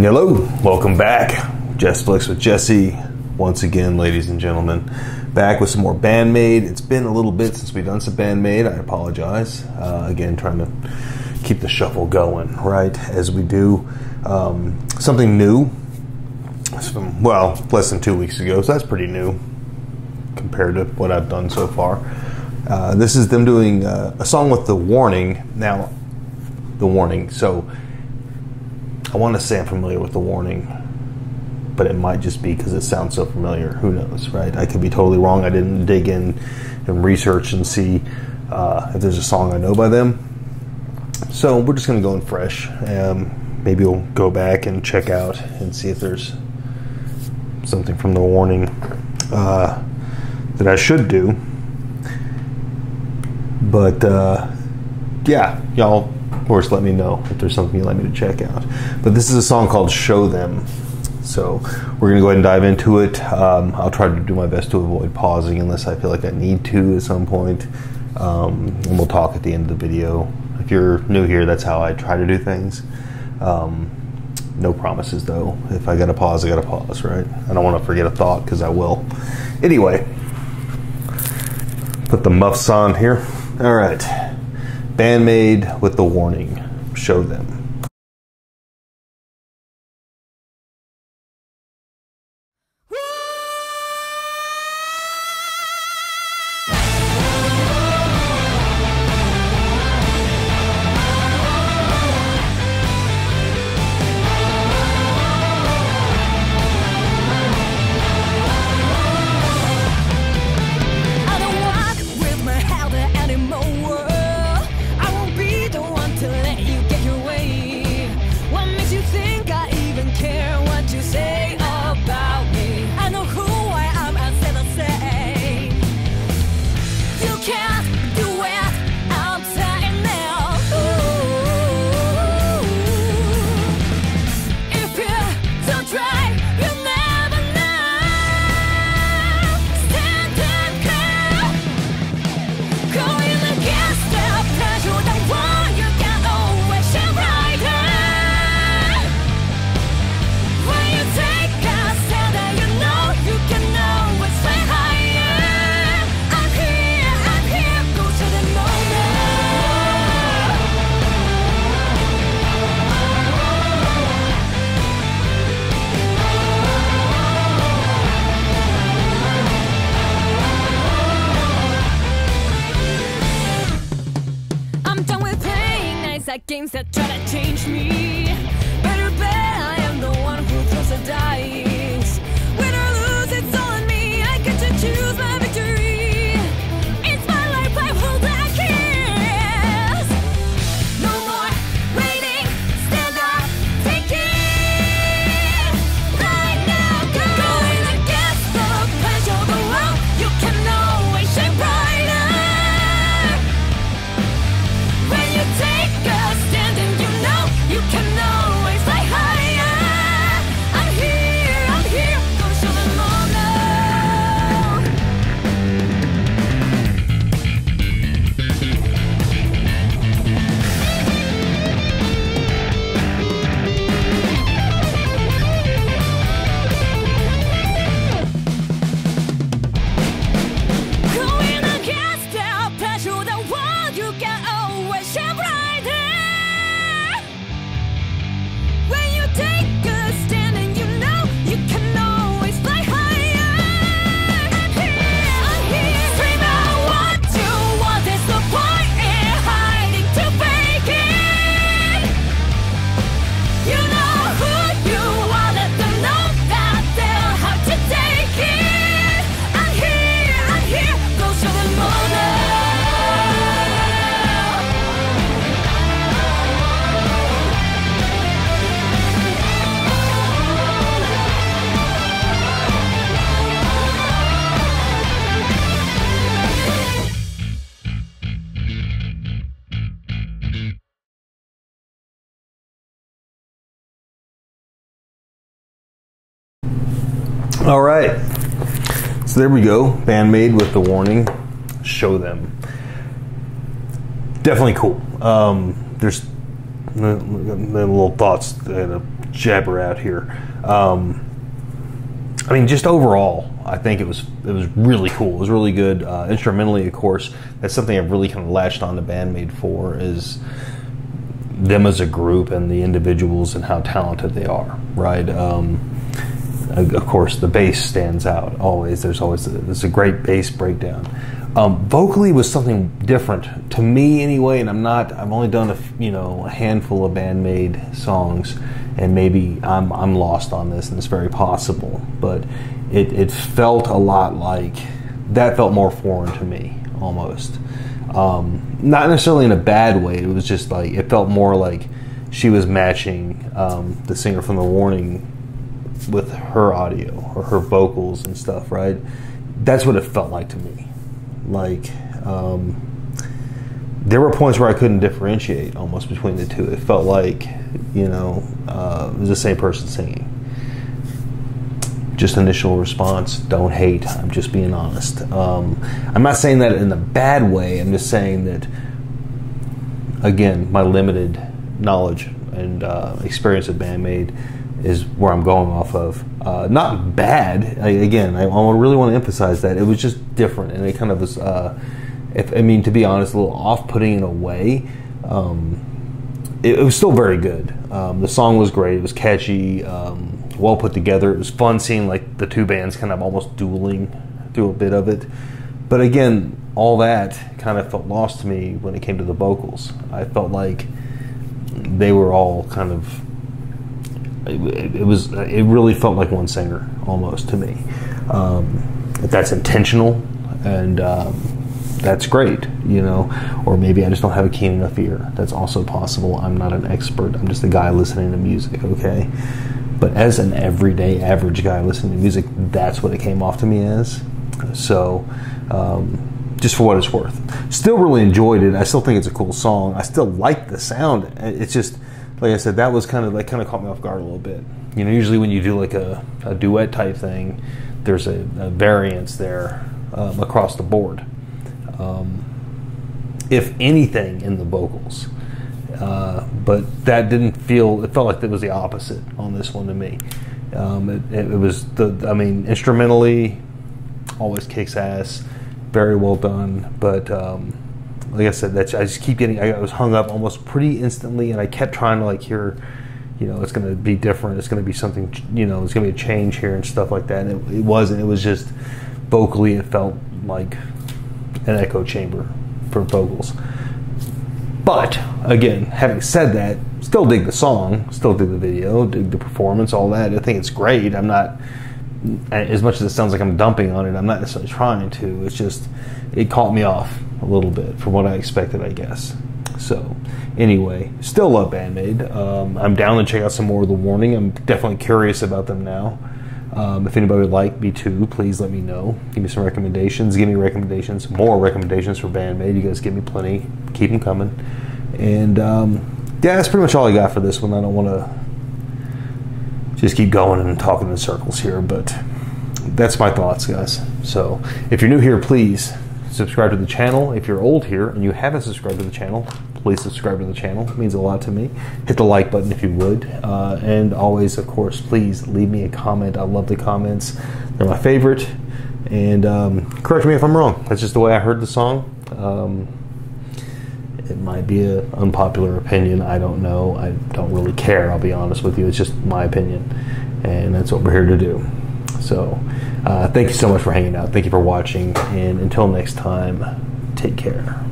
Hello, welcome back. Jessflix with Jesse. Once again, ladies and gentlemen, back with some more Band-Maid. It's been a little bit since we've done some Band-Maid. I apologize. Uh, again, trying to keep the shuffle going, right, as we do. Um, something new. From, well, less than two weeks ago, so that's pretty new compared to what I've done so far. Uh, this is them doing uh, a song with the warning. Now, the warning. So, I want to say I'm familiar with the warning, but it might just be because it sounds so familiar. Who knows, right? I could be totally wrong. I didn't dig in and research and see uh, if there's a song I know by them. So we're just going to go in fresh. Um, maybe we'll go back and check out and see if there's something from the warning uh, that I should do. But uh, yeah, y'all of course, let me know if there's something you'd like me to check out. But this is a song called Show Them. So we're going to go ahead and dive into it. Um, I'll try to do my best to avoid pausing unless I feel like I need to at some point. Um, and we'll talk at the end of the video. If you're new here, that's how I try to do things. Um, no promises though. If I gotta pause, I gotta pause, right? I don't want to forget a thought because I will. Anyway, put the muffs on here. All right. Band-Maid with the warning. Show them. Games that try to change me. All right. So there we go. Band-Maid with the warning. Show them. Definitely cool. Um, there's the, the little thoughts. Had to jabber out here. Um, I mean, just overall, I think it was it was really cool. It was really good uh, instrumentally, of course. That's something I've really kind of latched on to Band-Maid for is them as a group and the individuals and how talented they are. Right. Um, of course, the bass stands out always. There's always a, there's a great bass breakdown. Um, vocally was something different to me anyway, and I'm not. I've only done a you know a handful of Band-Maid songs, and maybe I'm I'm lost on this, and it's very possible. But it it felt a lot like that felt more foreign to me almost. Um, not necessarily in a bad way. It was just like it felt more like she was matching um, the singer from The Warning with her audio or her vocals and stuff. Right? That's what it felt like to me. Like um, there were points where I couldn't differentiate almost between the two. It felt like you know uh, it was the same person singing just initial response don't hate i'm just being honest um, i'm not saying that in a bad way i'm just saying that again my limited knowledge and uh, experience of Band-Maid is where i'm going off of uh, not bad I, again I, I, really want to emphasize that it was just different and it kind of was uh, if, i mean to be honest a little off-putting in a way um, it, it, was still very good um, the song was great it was catchy um, well put together. It was fun seeing like the two bands kind of almost dueling through a bit of it. But again, all that kind of felt lost to me when it came to the vocals. I felt like they were all kind of it, it was it really felt like one singer almost to me. Um, that's intentional and um, that's great, you know, or maybe I just don't have a keen enough ear. That's also possible. I'm not an expert. I'm just a guy listening to music. Okay, but as an everyday average guy listening to music, that's what it came off to me as. So, um, just for what it's worth, still really enjoyed it. I still think it's a cool song. I still like the sound. It's just like I said, that was kind of like kind of caught me off guard a little bit. You know, usually when you do like a, a duet type thing, there's a, a variance there um, across the board. Um, if anything, in the vocals. Uh, but that didn't feel. It felt like it was the opposite on this one to me. Um, it, it, it, was the. I mean, instrumentally, always kicks ass. Very well done. But um, like I said, that I just keep getting. I was hung up almost pretty instantly, and I kept trying to like hear. You know, it's going to be different. It's going to be something. You know, it's going to be a change here and stuff like that. And it, it wasn't. It was just vocally, it felt like an echo chamber for vocals. But again, having said that, still dig the song, still dig the video, dig the performance, all that. I think it's great. I'm not as much as it sounds like I'm dumping on it. I'm not necessarily trying to. It's just it caught me off a little bit from what I expected, I guess. So, anyway, still love Band-Maid. Um, I'm down to check out some more of The Warning. I'm definitely curious about them now. Um, if anybody would like me to, please let me know. Give me some recommendations. Give me recommendations, more recommendations for Band-Maid. You guys give me plenty. Keep them coming. And um, yeah, that's pretty much all I got for this one. I don't want to just keep going and talking in circles here, but that's my thoughts, guys. So if you're new here, please subscribe to the channel. If you're old here and you haven't subscribed to the channel, please subscribe to the channel. It means a lot to me. Hit the like button if you would. Uh, and always, of course, please leave me a comment. I love the comments, they're my favorite. And um, correct me if I'm wrong. That's just the way I heard the song. Um, it might be an unpopular opinion. I don't know. I don't really care. I'll be honest with you. It's just my opinion, and that's what we're here to do. So, uh, thank you so much for hanging out. Thank you for watching, and until next time, take care.